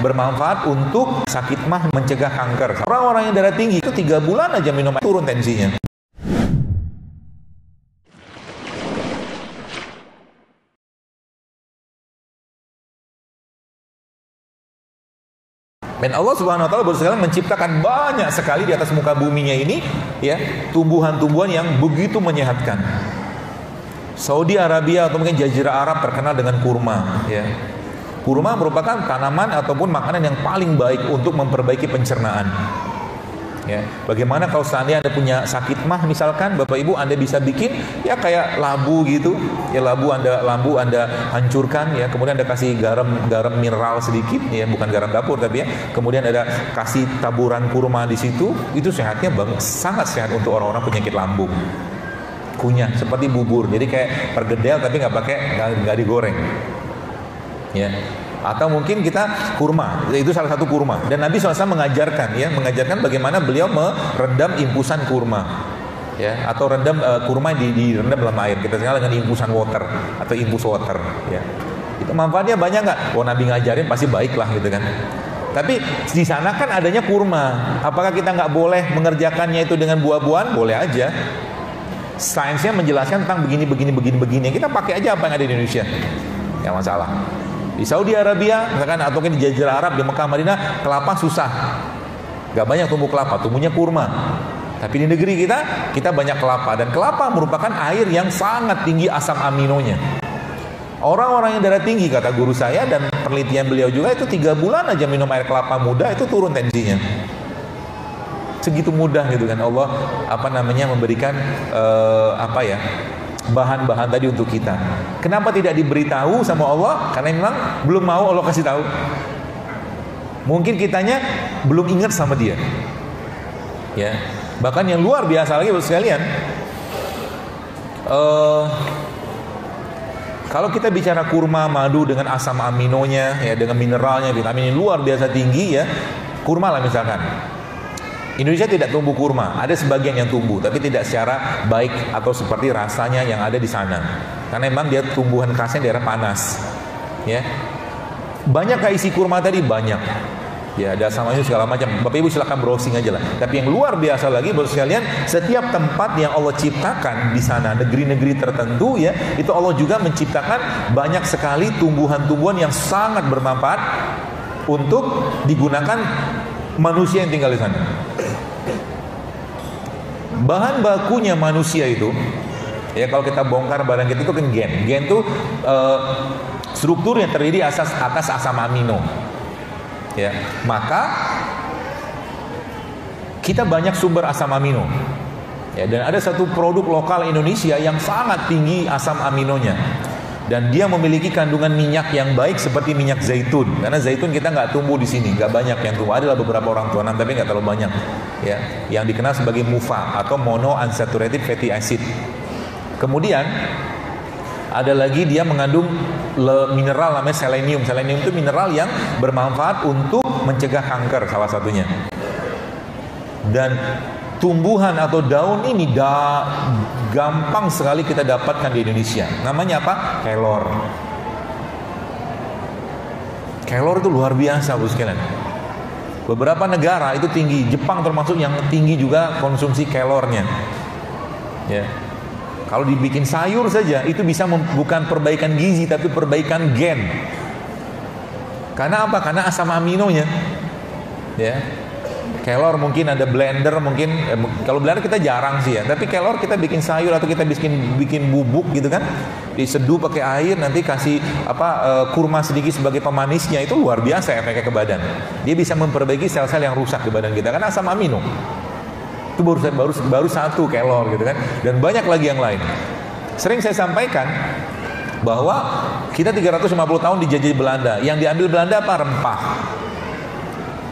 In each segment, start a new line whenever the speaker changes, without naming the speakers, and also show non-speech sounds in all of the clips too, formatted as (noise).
bermanfaat untuk sakit mah mencegah kanker. Orang-orang yang darah tinggi itu tiga bulan aja minum turun tensinya. Dan Allah Subhanahu wa taala baru menciptakan banyak sekali di atas muka buminya ini ya, tumbuhan-tumbuhan yang begitu menyehatkan. Saudi Arabia atau mungkin Jazirah Arab terkenal dengan kurma ya. Kurma merupakan tanaman ataupun makanan yang paling baik untuk memperbaiki pencernaan. Ya, bagaimana kalau seandainya Anda punya sakit mah misalkan Bapak Ibu Anda bisa bikin ya kayak labu gitu. Ya labu Anda lambu Anda hancurkan ya, kemudian Anda kasih garam garam mineral sedikit ya, bukan garam dapur tapi ya. Kemudian ada kasih taburan kurma di situ, itu sehatnya banget, sangat sehat untuk orang-orang penyakit lambung. Kunyah seperti bubur. Jadi kayak pergedel tapi nggak pakai nggak digoreng. Ya, atau mungkin kita kurma. Itu salah satu kurma. Dan Nabi SAW mengajarkan ya mengajarkan bagaimana beliau merendam impusan kurma. Ya atau rendam uh, kurma di, direndam dalam air. Kita kenal dengan impusan water atau impus water ya. Itu manfaatnya banyak nggak? Oh Nabi ngajarin pasti baik lah gitu kan. Tapi di sana kan adanya kurma. Apakah kita nggak boleh mengerjakannya itu dengan buah-buahan? Boleh aja. Sainsnya menjelaskan tentang begini begini begini begini. Kita pakai aja apa yang ada di Indonesia. Ya masalah di Saudi Arabia, misalkan atau di Jazirah Arab, di Mekah, Madinah, kelapa susah. Gak banyak tumbuh kelapa, tumbuhnya kurma. Tapi di negeri kita, kita banyak kelapa. Dan kelapa merupakan air yang sangat tinggi asam aminonya. Orang-orang yang darah tinggi, kata guru saya, dan penelitian beliau juga, itu tiga bulan aja minum air kelapa muda, itu turun tensinya. Segitu mudah gitu kan Allah apa namanya memberikan uh, apa ya bahan-bahan tadi untuk kita. Kenapa tidak diberitahu sama Allah? Karena memang belum mau Allah kasih tahu. Mungkin kitanya belum ingat sama dia. Ya. Bahkan yang luar biasa lagi buat sekalian. Uh, kalau kita bicara kurma madu dengan asam aminonya ya dengan mineralnya vitamin yang luar biasa tinggi ya kurma lah misalkan Indonesia tidak tumbuh kurma, ada sebagian yang tumbuh, tapi tidak secara baik atau seperti rasanya yang ada di sana. Karena memang dia tumbuhan khasnya daerah panas. Ya. Banyak isi kurma tadi banyak. Ya, ada samanya segala macam. Bapak Ibu silakan browsing aja lah. Tapi yang luar biasa lagi Bapak sekalian, setiap tempat yang Allah ciptakan di sana, negeri-negeri tertentu ya, itu Allah juga menciptakan banyak sekali tumbuhan-tumbuhan yang sangat bermanfaat untuk digunakan manusia yang tinggal di sana. Bahan bakunya manusia itu ya kalau kita bongkar barang kita itu kan gen. Gen itu uh, strukturnya terdiri atas atas asam amino. Ya, maka kita banyak sumber asam amino. Ya, dan ada satu produk lokal Indonesia yang sangat tinggi asam aminonya dan dia memiliki kandungan minyak yang baik seperti minyak zaitun. Karena zaitun kita nggak tumbuh di sini nggak banyak yang tumbuh. Adalah beberapa orang tua tapi nggak terlalu banyak ya yang dikenal sebagai MUFA atau mono unsaturated fatty acid. Kemudian ada lagi dia mengandung mineral namanya selenium. Selenium itu mineral yang bermanfaat untuk mencegah kanker salah satunya. Dan tumbuhan atau daun ini da, gampang sekali kita dapatkan di Indonesia. Namanya apa? Kelor. Kelor itu luar biasa, Bu sekalian. Beberapa negara itu tinggi, Jepang termasuk yang tinggi juga konsumsi kelornya. Ya. Kalau dibikin sayur saja itu bisa bukan perbaikan gizi tapi perbaikan gen. Karena apa? Karena asam aminonya. Ya kelor mungkin ada blender mungkin eh, kalau blender kita jarang sih ya. Tapi kelor kita bikin sayur atau kita bikin bikin bubuk gitu kan. Diseduh pakai air nanti kasih apa uh, kurma sedikit sebagai pemanisnya. Itu luar biasa efeknya ke badan. Dia bisa memperbaiki sel-sel yang rusak di badan kita. Karena asam amino. Itu baru baru baru satu kelor gitu kan. Dan banyak lagi yang lain. Sering saya sampaikan bahwa kita 350 tahun dijajah Belanda. Yang diambil Belanda apa? Rempah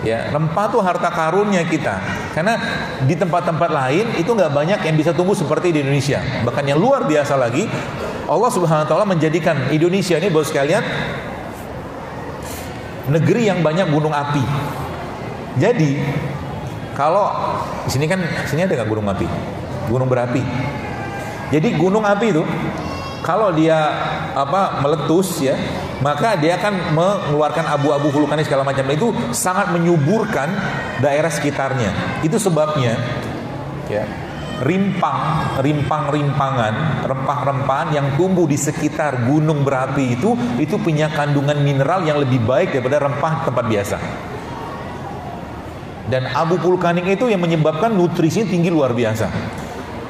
Ya, rempah tuh harta karunnya kita. Karena di tempat-tempat lain itu nggak banyak yang bisa tumbuh seperti di Indonesia. Bahkan yang luar biasa lagi, Allah Subhanahu wa taala menjadikan Indonesia ini bos sekalian negeri yang banyak gunung api. Jadi kalau di sini kan sini ada nggak gunung api? Gunung berapi. Jadi gunung api itu kalau dia apa meletus ya, maka dia akan mengeluarkan abu-abu vulkanis segala macam itu sangat menyuburkan daerah sekitarnya. Itu sebabnya ya rimpang, rimpang-rimpangan, rempah-rempahan yang tumbuh di sekitar gunung berapi itu itu punya kandungan mineral yang lebih baik daripada rempah tempat biasa. Dan abu vulkanik itu yang menyebabkan nutrisinya tinggi luar biasa.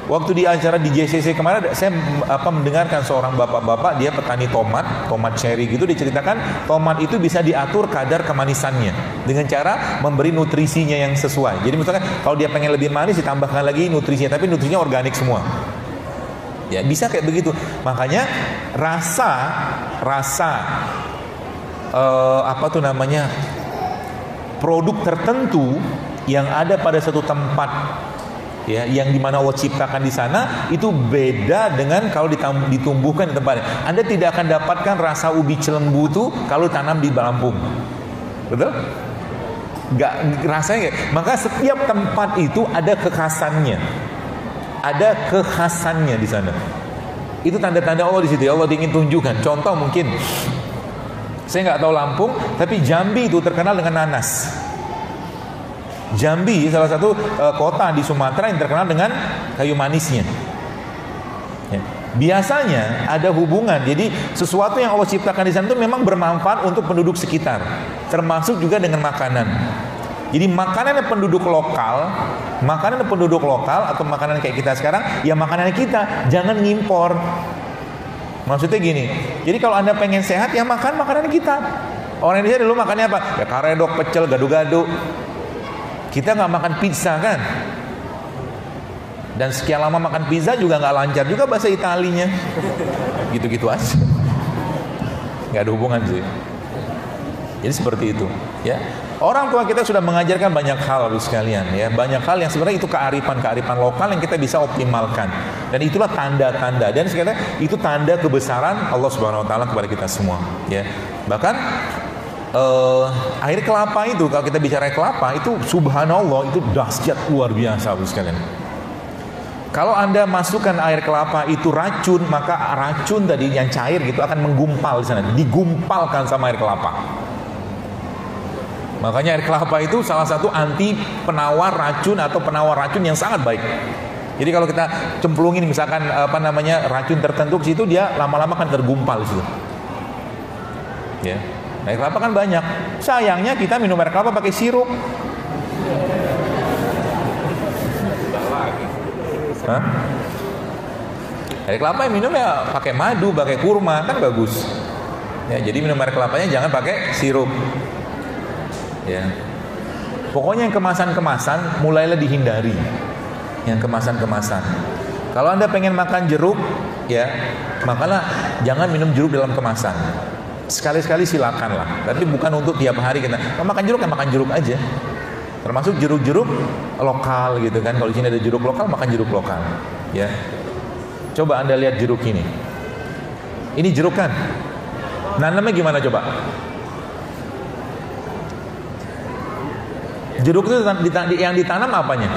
Waktu di acara di JCC kemarin saya apa mendengarkan seorang bapak-bapak dia petani tomat, tomat cherry gitu diceritakan tomat itu bisa diatur kadar kemanisannya dengan cara memberi nutrisinya yang sesuai. Jadi misalkan kalau dia pengen lebih manis ditambahkan lagi nutrisinya tapi nutrisinya organik semua. Ya, bisa kayak begitu. Makanya rasa rasa uh, apa tuh namanya produk tertentu yang ada pada satu tempat ya yang di mana Allah ciptakan di sana itu beda dengan kalau ditumbuhkan di tempatnya. Anda tidak akan dapatkan rasa ubi celembu itu kalau tanam di Balampung. Betul? Gak rasanya. Maka setiap tempat itu ada kekhasannya. Ada kekhasannya di sana. Itu tanda-tanda Allah di situ. Allah ingin tunjukkan. Contoh mungkin saya nggak tahu Lampung, tapi Jambi itu terkenal dengan nanas. Jambi salah satu uh, kota di Sumatera yang terkenal dengan kayu manisnya. Ya. Biasanya ada hubungan. Jadi sesuatu yang Allah ciptakan di sana itu memang bermanfaat untuk penduduk sekitar, termasuk juga dengan makanan. Jadi makanan penduduk lokal, makanan penduduk lokal atau makanan kayak kita sekarang, ya makanan kita, jangan ngimpor. Maksudnya gini, jadi kalau anda pengen sehat ya makan makanan kita. Orang Indonesia dulu makannya apa? Ya karedok, pecel, gado-gado. Kita nggak makan pizza kan? Dan sekian lama makan pizza juga nggak lancar juga bahasa Italinya. Gitu-gitu aja. Nggak ada hubungan sih. Jadi seperti itu, ya. Orang tua kita sudah mengajarkan banyak hal Bapak sekalian ya, banyak hal yang sebenarnya itu kearifan-kearifan lokal yang kita bisa optimalkan. Dan itulah tanda-tanda dan sekarang itu tanda kebesaran Allah Subhanahu wa taala kepada kita semua, ya. Bahkan uh, air kelapa itu kalau kita bicara kelapa itu subhanallah itu dahsyat luar biasa Bapak sekalian. Kalau Anda masukkan air kelapa itu racun, maka racun tadi yang cair gitu akan menggumpal di sana, digumpalkan sama air kelapa. Makanya air kelapa itu salah satu anti penawar racun atau penawar racun yang sangat baik. Jadi kalau kita cemplungin misalkan apa namanya racun tertentu ke situ dia lama-lama kan tergumpal di situ. Ya. Air kelapa kan banyak. Sayangnya kita minum air kelapa pakai sirup. Hah? Air kelapa yang minum ya pakai madu, pakai kurma kan bagus. Ya, jadi minum air kelapanya jangan pakai sirup. Ya. Pokoknya yang kemasan-kemasan mulailah dihindari. Yang kemasan-kemasan. Kalau Anda pengen makan jeruk, ya, makalah jangan minum jeruk dalam kemasan sekali-sekali silakan lah. Tapi bukan untuk tiap hari kita. Makan jeruk ya makan jeruk aja. Termasuk jeruk-jeruk lokal gitu kan. Kalau di sini ada jeruk lokal makan jeruk lokal. Ya. Coba anda lihat jeruk ini. Ini jeruk kan nanamnya gimana coba? Jeruk itu yang ditanam apanya?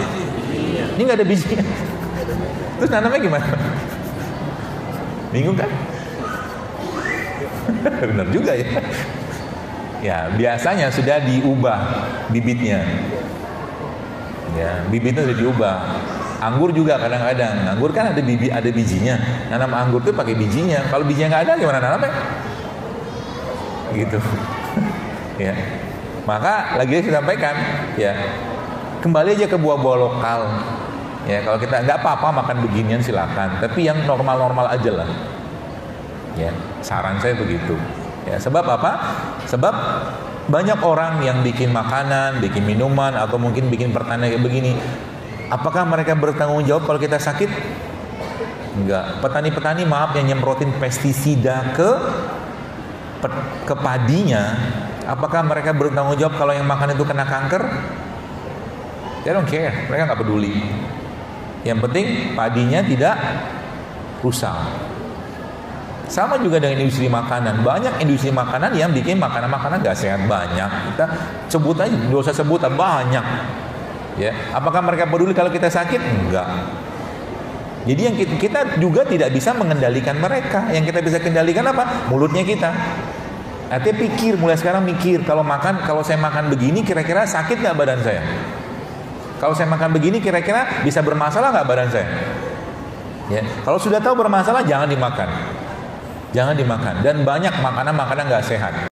Ini nggak ada bijinya terus nanamnya gimana? Bingung kan (laughs) Benar juga ya. Ya, biasanya sudah diubah bibitnya. Ya, bibitnya sudah diubah. Anggur juga kadang-kadang. Anggur kan ada bibit, ada bijinya. Nanam anggur tuh pakai bijinya. Kalau bijinya nggak ada, gimana nanamnya? Gitu. (laughs) ya. Maka lagi saya sampaikan, ya kembali aja ke buah-buah lokal. Ya, kalau kita nggak apa-apa makan beginian silakan. Tapi yang normal-normal aja lah. Ya, saran saya begitu. Ya, sebab apa? Sebab banyak orang yang bikin makanan, bikin minuman atau mungkin bikin pertanian kayak begini. Apakah mereka bertanggung jawab kalau kita sakit? Enggak. Petani-petani maaf yang nyemprotin pestisida ke ke padinya, apakah mereka bertanggung jawab kalau yang makan itu kena kanker? They don't care, mereka nggak peduli. Yang penting padinya tidak rusak. Sama juga dengan industri makanan. Banyak industri makanan yang bikin makanan-makanan gak sehat banyak. Kita sebut aja, dosa sebut banyak. Ya, apakah mereka peduli kalau kita sakit? Enggak. Jadi yang kita juga tidak bisa mengendalikan mereka. Yang kita bisa kendalikan apa? Mulutnya kita. Artinya pikir, mulai sekarang mikir. Kalau makan, kalau saya makan begini, kira-kira sakit nggak badan saya? Kalau saya makan begini, kira-kira bisa bermasalah nggak badan saya? Ya. Kalau sudah tahu bermasalah, jangan dimakan. Jangan dimakan. Dan banyak makanan-makanan nggak sehat.